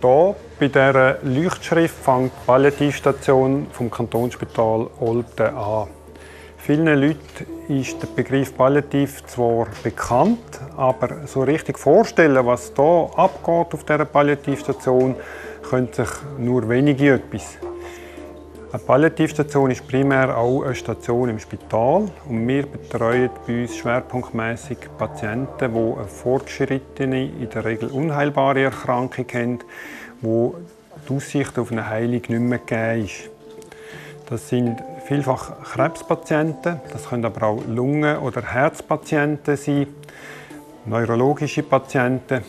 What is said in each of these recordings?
Hier bei dieser Leuchtschrift fängt die Palliativstation vom Kantonsspital Olten an. Vielen Leuten ist der Begriff Palliativ zwar bekannt, aber so richtig vorstellen, was hier abgeht auf dieser Palliativstation, können sich nur wenige etwas. Eine Palliativstation ist primär auch eine Station im Spital und wir betreuen bei uns schwerpunktmäßig Patienten, die eine fortgeschrittene, in der Regel unheilbare Erkrankung haben, wo die Aussicht auf eine Heilung nicht mehr gegeben ist. Das sind vielfach Krebspatienten, das können aber auch Lungen- oder Herzpatienten sein, neurologische Patienten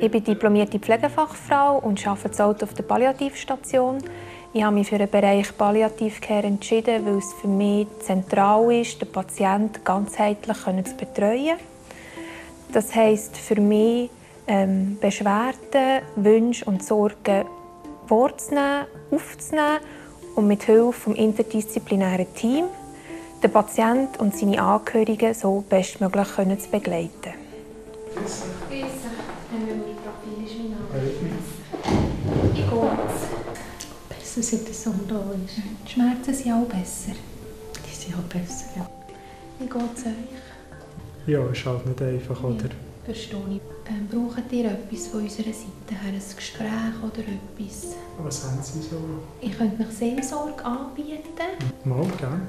Ich bin diplomierte Pflegefachfrau und arbeite auf der Palliativstation. Ich habe mich für den Bereich Palliativcare entschieden, weil es für mich zentral ist, den Patienten ganzheitlich zu betreuen. Das heisst für mich, ähm, Beschwerden, Wünsche und Sorgen wahrzunehmen, aufzunehmen und mit Hilfe des interdisziplinären Teams den Patienten und seine Angehörigen so bestmöglich zu begleiten. Besser, seit der Sohn da ist. Die Schmerzen sind auch besser. Die sind auch besser, ja. Wie geht es euch? Ja, ist halt nicht einfach, oder? Verstehe ich. Ähm, braucht ihr etwas von unserer Seite her? Ein Gespräch oder etwas? Was haben Sie so? Ich könnte mich Seelsorge anbieten. Mal, gell?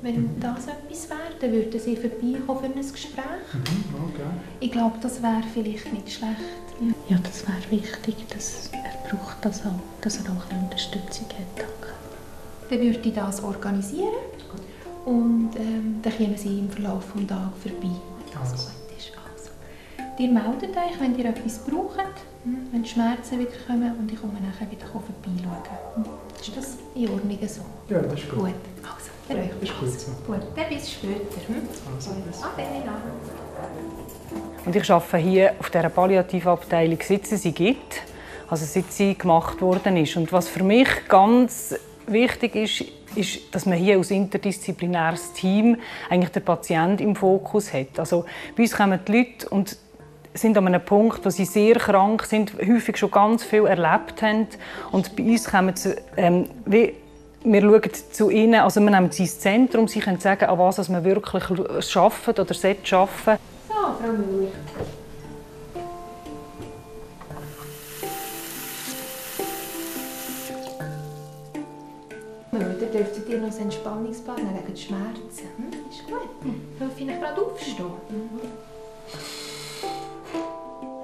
Wenn das etwas wäre, dann würden Sie vorbeikommen für ein Gespräch. Mhm, mal, gell? Ich glaube, das wäre vielleicht nicht schlecht. Ja, das wäre wichtig, dass er braucht das auch, dass er auch eine Unterstützung hat. Danke. Dann würde ich das organisieren und ähm, dann kommen Sie im Verlauf des Tages vorbei. Also. gut ist. Also. Ihr meldet euch, wenn ihr etwas braucht, hm, wenn die Schmerzen wieder kommen und ich komme nachher wieder vorbeischauen. Hm, Ist das in Ordnung so? Ja, das ist gut. Gut, also, dann euch ist gut so. Gut, dann bis später. Hm? Also, bis. Ade. Und ich arbeite hier auf dieser Palliativabteilung, seit es sie gibt, also seit sie gemacht worden ist. Und was für mich ganz wichtig ist, ist, dass man hier als interdisziplinäres Team eigentlich den Patienten im Fokus hat. Also bei uns kommen die Leute und sind an einem Punkt, wo sie sehr krank sind, häufig schon ganz viel erlebt haben. Und bei uns kommen sie, ähm, wie wir schauen zu ihnen, also wir nehmen sie ins Zentrum, sie können sagen, an was man wirklich arbeitet oder arbeiten. Frau Müller. Dann dürftet ihr noch ein Entspannungsbad nehmen wegen der Schmerzen. Hm? Ist gut. Hilf Ihnen gerade aufstehen.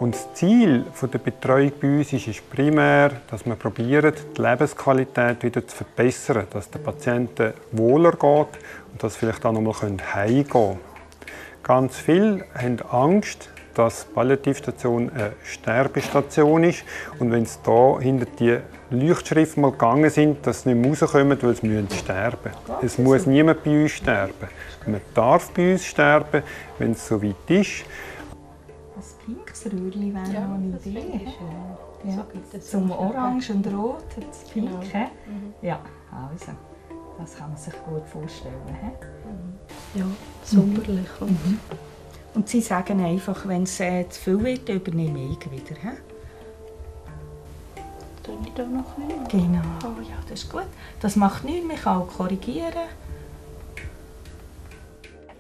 Und das Ziel der Betreuung bei uns ist, ist primär, dass wir probieren, die Lebensqualität wieder zu verbessern, dass den Patienten wohler geht und dass sie vielleicht auch noch mal heimgehen können. Ganz viele haben Angst, dass die Palliativstation eine Sterbestation ist und wenn sie da hinter die Leuchtschrift mal gegangen sind, dass sie nicht mehr rauskommen, weil sie müssen sterben Es muss niemand bei uns sterben. Man darf bei uns sterben, wenn es so weit ist. Ein pinkes Röhrchen wäre noch eine Idee. Ja. Zum. Orange und Rot, das Pink. Genau. hä? Ja, also, das kann man sich gut vorstellen. hä? Ja, sommerlich. Und Und sie sagen einfach, wenn es äh, zu viel wird, übernehme ich wieder. hä? Tue ich da noch ein? Genau. Oh ja, das ist gut. Das macht nichts, man kann auch korrigieren.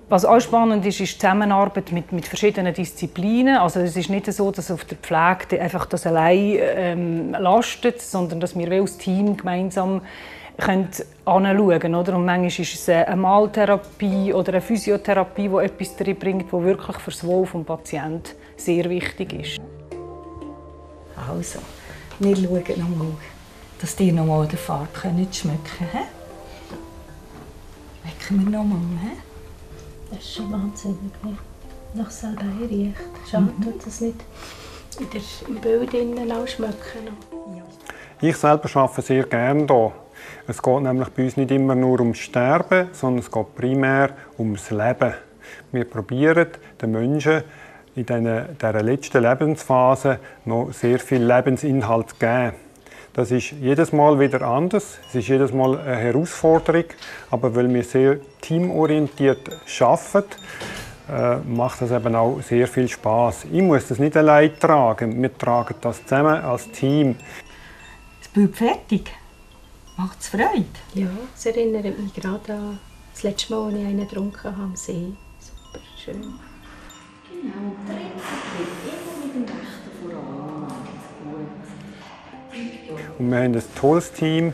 Was auch spannend ist, ist die Zusammenarbeit mit, mit verschiedenen Disziplinen. Also es ist nicht so, dass auf der Pflege einfach das allein ähm, lastet, sondern dass wir wie als Team gemeinsam können anschauen oder? Und manchmal ist es eine Maltherapie oder eine Physiotherapie, die etwas drin bringt, das wirklich für das Wohl des Patienten sehr wichtig ist. Also, wir schauen nochmal, dass die nochmal den Fahrt können schmecken können. Wecken wir nochmal. hä? Das ist schon wahnsinnig, wie nach selber riecht. Schade, dass es nicht in der, im Bild innen auch schmecken noch. Ich selber arbeite sehr gerne hier. Es geht nämlich bei uns nicht immer nur ums Sterben, sondern es geht primär ums Leben. Wir probieren den Menschen in dieser letzten Lebensphase noch sehr viel Lebensinhalt zu geben. Das ist jedes Mal wieder anders. Es ist jedes Mal eine Herausforderung. Aber weil wir sehr teamorientiert arbeiten, äh, macht das eben auch sehr viel Spaß. Ich muss das nicht allein tragen. Wir tragen das zusammen als Team. Das Bild fertig. Macht es Freude? Ja, es erinnert mich gerade an das letzte Mal, als ich einen getrunken habe am See. Super schön. Genau, immer mit dem Rechten voran. Gut. Und wir haben ein tolles Team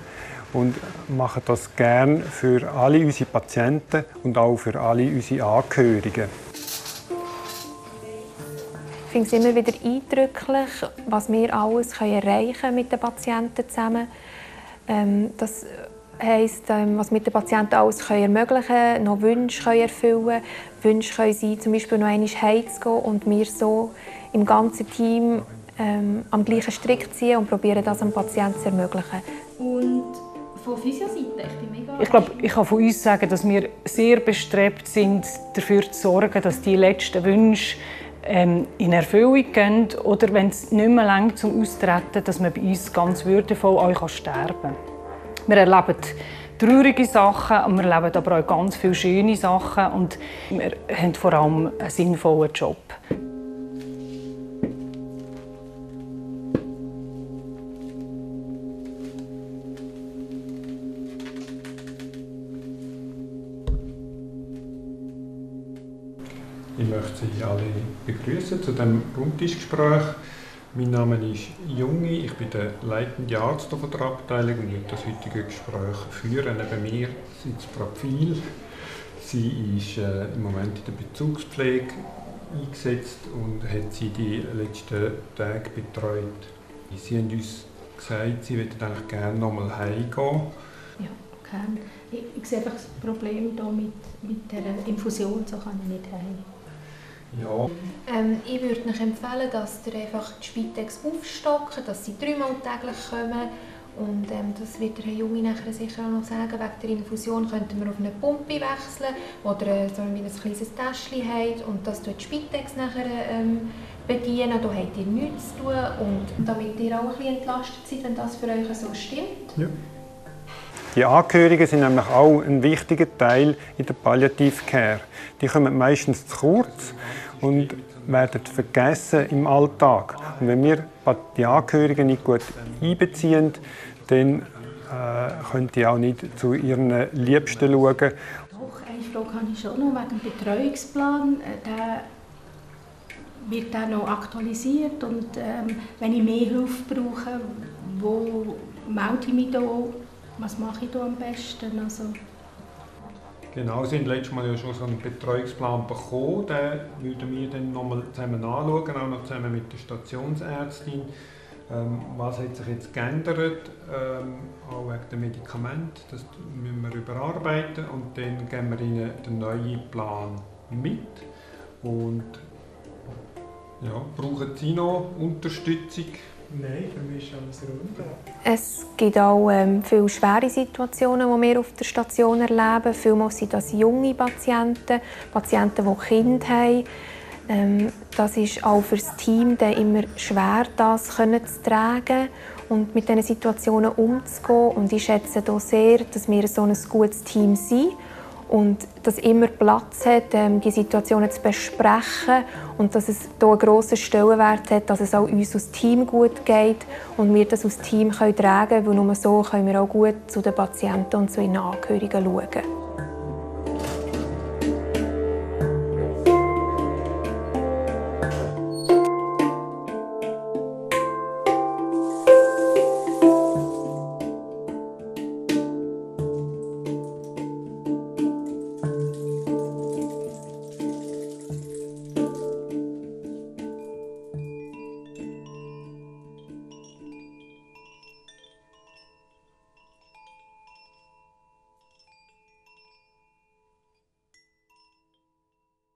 und machen das gern für alle unsere Patienten und auch für alle unsere Angehörigen. Ich finde es immer wieder eindrücklich, was wir alles können erreichen mit den Patienten zusammen. Ähm, das heisst, ähm, was mit den Patienten alles können ermöglichen können, noch Wünsche können erfüllen Wünsche können sein, zum Beispiel noch einmal heimzugehen und wir so im ganzen Team ähm, am gleichen Strick ziehen und probieren das dem Patienten zu ermöglichen. Und von Physioseite, ich bin mega... Ich glaube, ich kann von uns sagen, dass wir sehr bestrebt sind, dafür zu sorgen, dass die letzten Wünsche ähm, in Erfüllung gehen oder wenn es nicht mehr langt zum Austreten, dass man bei uns ganz würdevoll euch sterben kann. Wir erleben traurige Sachen, und wir erleben aber auch ganz viele schöne Sachen und wir haben vor allem einen sinnvollen Job. Ich möchte Sie alle begrüßen zu dem Rundtischgespräch. Mein Name ist Jungi, ich bin der leitende Arzt der Abteilung und wird das heutige Gespräch führen. Neben mir sitzt Profil. Sie ist äh, im Moment in der Bezugspflege eingesetzt und hat sie die letzten Tage betreut. Sie haben uns gesagt, Sie würden eigentlich gerne nochmal heimgehen. Ja, okay. Ich, ich sehe einfach das Problem hier mit, mit der Infusion, so kann ich nicht heim. Ja, Ähm, ich würde euch empfehlen, dass ihr einfach die Spitex aufstocken, dass sie dreimal täglich kommen. Und ähm, das wird der Herr Junge nachher sicher auch noch sagen. Wegen der Infusion könnten wir auf eine Pumpe wechseln oder äh, so ein kleines Täschchen habt und das tut die Spitex nachher ähm, bedienen. Da habt ihr nichts zu tun. Und damit ihr auch ein bisschen entlastet seid, wenn das für euch so stimmt. Die Angehörigen sind nämlich auch ein wichtiger Teil in der Palliative Care. Die kommen meistens zu kurz und werden vergessen im Alltag. Und wenn wir die Angehörigen nicht gut einbeziehen, dann äh, können die auch nicht zu ihren Liebsten schauen. Doch, eine Frage habe ich schon noch wegen dem Betreuungsplan. Äh, Der wird dann noch aktualisiert und ähm, wenn ich mehr Hilfe brauche, wo melde ich mich da? Was mache ich da am besten? Also, Genau, Sie haben letztes Mal ja schon so einen Betreuungsplan bekommen. Den würden wir dann nochmal zusammen anschauen, auch noch zusammen mit der Stationsärztin. Ähm, was hat sich jetzt geändert, ähm, auch wegen der Medikamente, das müssen wir überarbeiten und dann geben wir Ihnen den neuen Plan mit. Und ja, brauchen Sie noch Unterstützung? Nein, für mich ist alles rund. Es gibt auch ähm, viele schwere Situationen, die wir auf der Station erleben. Vielmals sind das junge Patienten, Patienten, die Kinder haben. Ähm, das ist auch für das Team dann immer schwer, das können zu tragen und mit diesen Situationen umzugehen. Und ich schätze hier sehr, dass wir so ein gutes Team sind und dass immer Platz hat, ähm, die Situationen zu besprechen und dass es hier einen grossen Stellenwert hat, dass es auch uns als Team gut geht und wir das als Team können tragen können, weil nur so können wir auch gut zu den Patienten und zu ihren Angehörigen schauen.